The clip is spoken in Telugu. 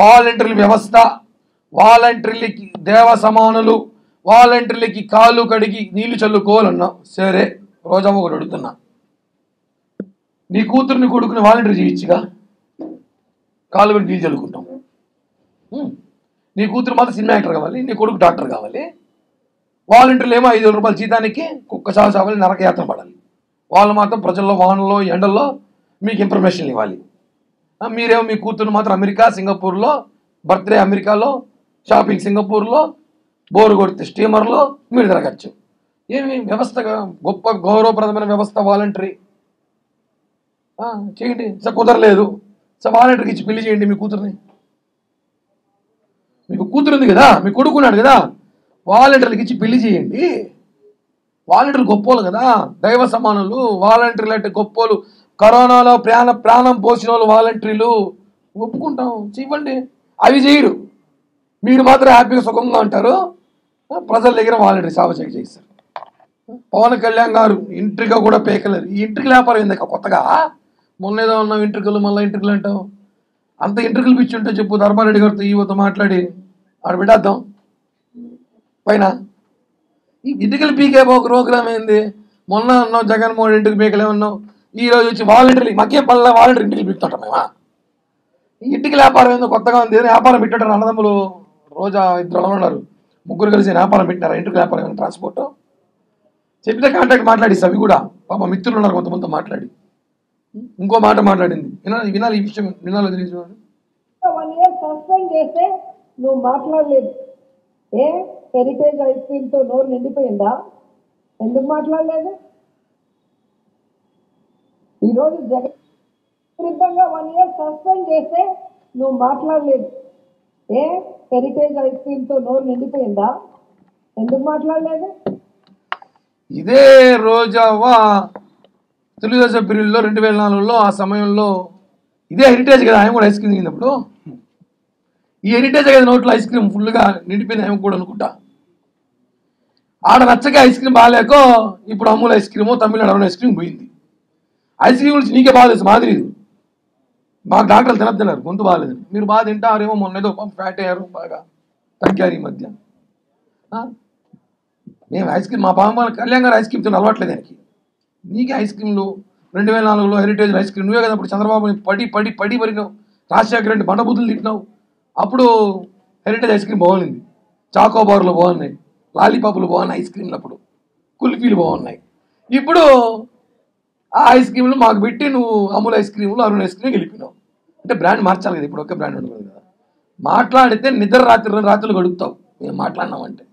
వాలంటీర్ల వ్యవస్థ వాలంటీర్లకి దేవ సమానులు వాలంటీర్లకి కాళ్ళు కడిగి నీళ్ళు చల్లుకోవాలన్నా సరే రోజమ్మ ఒకటి అడుగుతున్నా. నీ కూతుర్ని కొడుకుని వాలంటీర్ చేయొచ్చుగా కాళ్ళు కడిగి నీళ్ళు చల్లుకుంటాం. నీ కూతురు మాత్రం సినిమా యాక్టర్ కావాలి నీ కొడుకు డాక్టర్ కావాలి. వాలంటీర్లు ఏమో ఐదు వేల రూపాయల జీతానికి కుక్క సాగు చావాలి నరకయాత్ర పడాలి. వాళ్ళు మాత్రం ప్రజల్లో వానల్లో ఎండల్లో మీకు ఇన్ఫర్మేషన్ ఇవ్వాలి. మీరేమో మీ కూతురు మాత్రం అమెరికా సింగపూర్లో బర్త్డే అమెరికాలో షాపింగ్ సింగపూర్లో బోరు కొడితే స్టీమర్లో మీరు తిరగచ్చు. ఏమి వ్యవస్థగా గొప్ప గౌరవప్రదమైన వ్యవస్థ వాలంటరీ. చేయండి. సార్ కుదరలేదు. సార్ వాలంటరీకి ఇచ్చి పెళ్ళి చేయండి మీ కూతుర్ని. మీకు కూతురు ఉంది కదా మీ కొడుకున్నాడు కదా వాలంటీర్లకు ఇచ్చి పెళ్ళి చేయండి. వాలంటీర్లు గొప్పోలు కదా దైవ సమానులు వాలంటీర్లు అంటే గొప్పోలు. కరోనాలో ప్రాణ ప్రాణం పోసిన వాళ్ళు వాలంటీర్లు ఒప్పుకుంటాం. చెయ్యండి. అవి చేయరు మీరు మాత్రం హ్యాపీగా సుఖంగా ఉంటారు. ప్రజల దగ్గర వాలంటీర్ సావచేక చేస్తారు పవన్ కళ్యాణ్ గారు ఇంట్రిగా కూడా పేకలేరు ఈ ఇంట్రికల వ్యాపారం ఏంది కొత్తగా? మొన్న ఏదో ఉన్నాం ఇంట్రికలు మళ్ళీ ఇంట్రికలు అంటాం అంత ఇంటర్వ్యూలు పిచ్చి ఉంటే చెప్పు. ధర్మారెడ్డి గారితో ఈవతో మాట్లాడి. ఆడ పెట్టేద్దాం. పైన. ఈ ఇంటికలు పీకే ఒక ప్రోగ్రామ్ ఏంది? మొన్న అన్నావు జగన్మోహన్ ఇంటికి పీకలే ఉన్నాం ఈ రోజు వచ్చి వాలంటీర్లు మాకే పనుల వాలంటీర్ ఇంటికి పెట్టుకుంటాం మేమా? ఈ ఇంటికి వ్యాపారం ఏందో కొత్తగా ఉంది. ఏదో వ్యాపారం పెట్టారు అన్నదమ్ములు రోజా ఇద్దరు ఉన్నారు. ముగ్గురు కలిసి వ్యాపారం పెట్టినారు? ఇంటికి వ్యాపారం ఏమైనా ట్రాన్స్పోర్ట్ చెప్తే కాంటాక్ట్ మాట్లాడిస్తా అవి కూడా. పాప మిత్రులు ఉన్నారు కొంతమంది మాట్లాడి. ఇంకో మాట మాట్లాడింది. వినాలి వినాలి ఈ విషయం. వినాలి తెలియదు చూడండి వన్ ఇయర్ సస్పెండ్ చేస్తే నువ్వు మాట్లాడలేదు. ఏ హెరిటేజ్ ఐస్ క్రీమ్తో నోరు నిండిపోయిందా? ఎందుకు మాట్లాడలేదు? ఈరోజు జగన్ విరుద్ధంగా వన్ ఇయర్ సస్పెండ్ చేస్తే నువ్వు మాట్లాడలేదు. ఏ హెరిటేజ్ ఐస్ క్రీమ్తో నోరు నిండిపోయిందా? ఎందుకు మాట్లాడలేదు? ఇదే రోజావా తెలుగుదేశం పీరియడ్లో రెండు వేల నాలుగులో ఆ సమయంలో ఇదే హెరిటేజ్ కదా ఆయన కూడా ఐస్ క్రీమ్ తిన్నప్పుడు ఈ హెరిటేజ్ కదా నోట్లో ఐస్ క్రీమ్ ఫుల్గా నిండిపోయింది ఆయన కూడా అనుకుంటా. ఆడ నచ్చక ఐస్ క్రీమ్ బాగాలేకో ఇప్పుడు Amul ice cream Tamil Nadu ice cream పోయింది. ఐస్ క్రీమ్ గురించి నీకే బాగా తెలుసు మాదిరి మాకు డాక్టర్లు తినద్దన్నారు గొంతు బాగాలేదు మీరు బాగా తింటారేమో మొన్న ఏదో ఫ్యాట్ అయ్యారు బాగా తగ్గారు ఈ మధ్య. మేము ఐస్ క్రీమ్ మా బామ్మ కళ్యాణ్ గారు ఐస్ క్రీమ్ తిన్న అలవాట్లేదు ఆయనకి. నీకే ఐస్ క్రీమ్లు రెండు వేల నాలుగులో హెరిటేజ్ ఐస్ క్రీమ్ నువ్వే కదా అప్పుడు చంద్రబాబుని పడి పడి పడి మరినావు రాజశేఖర రెడ్డి బండబుద్ధులు తిట్టినావు. అప్పుడు హెరిటేజ్ ఐస్ క్రీమ్ బాగుంది చాకోబార్లు బాగున్నాయి. లాలీపాపులు బాగున్నాయి ఐస్ క్రీమ్లు అప్పుడు. కుల్ఫీలు బాగున్నాయి. ఇప్పుడు ఆ ఐస్ క్రీమ్లు మాకు పెట్టి నువ్వు అమూల్ ఐస్ క్రీమ్లు అరుణ్ ఐస్ క్రీమ్ గెలిపినావు. అంటే బ్రాండ్ మార్చాలి కదా ఇప్పుడు ఒకే బ్రాండ్ ఉండదు కదా. మాట్లాడితే నిద్ర రాత్రి రాత్రులు గడుపుతావు. మేము మాట్లాడినామంటే